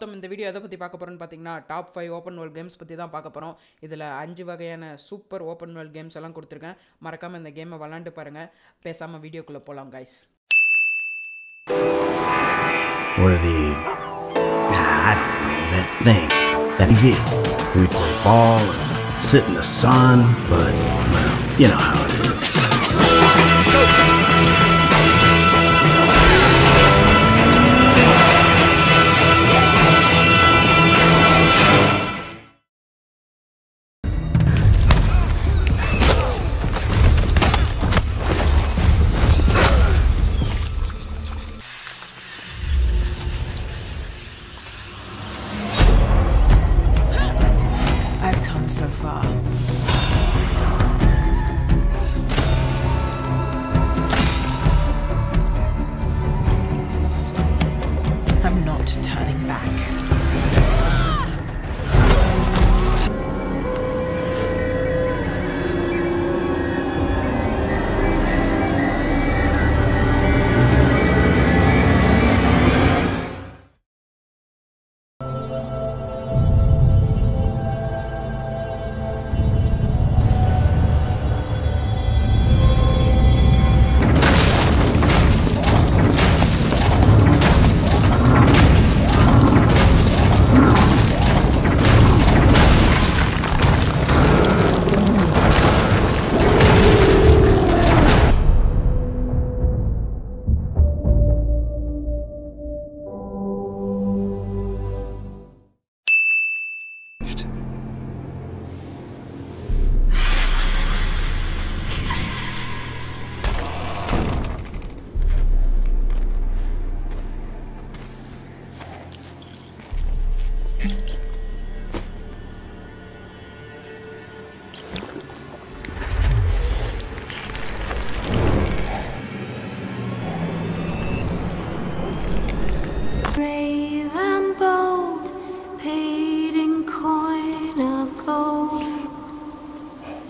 கௌதம் இந்த வீடியோ எதை பற்றி பார்க்க போகிறோன்னு பார்த்தீங்கன்னா top five open world games பற்றி தான் பார்க்க போகிறோம் இதில் அஞ்சு வகையான சூப்பர் ஓப்பன் வேர்ல்ட் கேம்ஸ் எல்லாம் கொடுத்துருக்கேன். மறக்காமல் இந்த கேமை விளாண்டு பாருங்கள் பேசாமல் வீடியோக்குள்ளே போகலாம் guys Or the, I don't know, that thing, that you We play ball and sit in the sun, but, well, you know how it is. So far. I'm not turning back.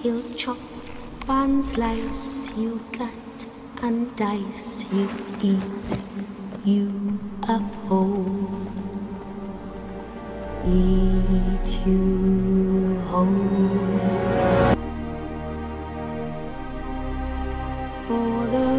He'll chop and slice you cut and dice you eat you up whole. Eat you whole. For the